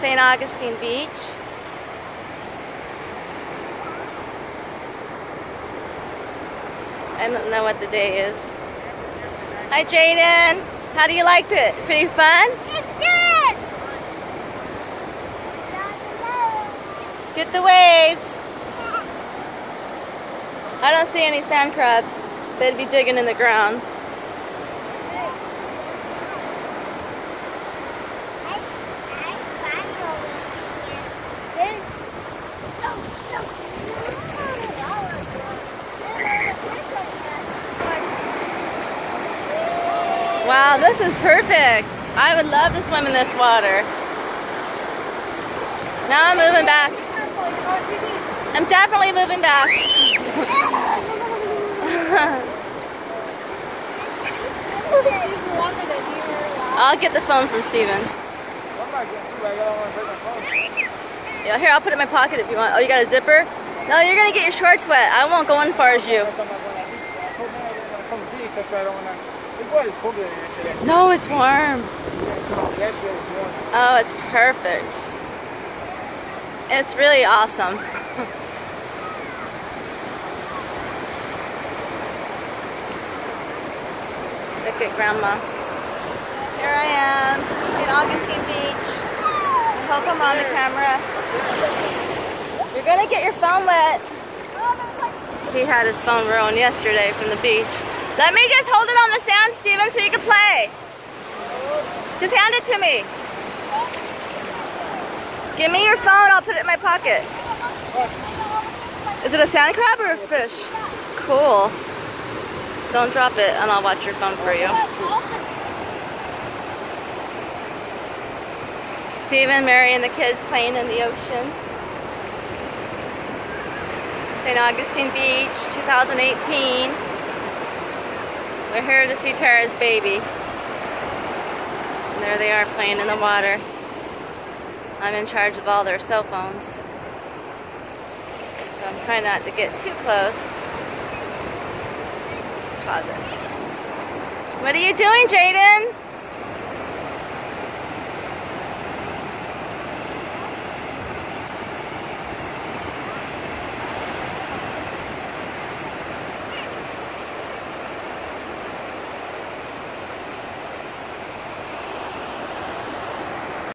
St. Augustine Beach. I don't know what the day is. Hi Jaiden! How do you like it? Pretty fun? It's good! Get the waves! I don't see any sand crabs. They'd be digging in the ground. Wow, this is perfect. I would love to swim in this water. Now I'm moving back. I'm definitely moving back. I'll get the phone from Steven. Yeah, here, I'll put it in my pocket if you want. Oh, you got a zipper? No, you're gonna get your shorts wet. I won't go in far as you. No, it's warm. Oh, it's perfect. It's really awesome. Look at Grandma. Here I am in Augustine Beach. I hope I'm on the camera. You're gonna get your phone wet. He had his phone ruined yesterday from the beach. Let me just hold it on the sand, Steven, so you can play. Just hand it to me. Give me your phone, I'll put it in my pocket. Is it a sand crab or a fish? Cool. Don't drop it and I'll watch your phone for you. Steven, Mary, and the kids playing in the ocean. St. Augustine Beach, 2018. We're here to see Tara's baby. And there they are playing in the water. I'm in charge of all their cell phones. So I'm trying not to get too close. Pause it. What are you doing, Jaiden?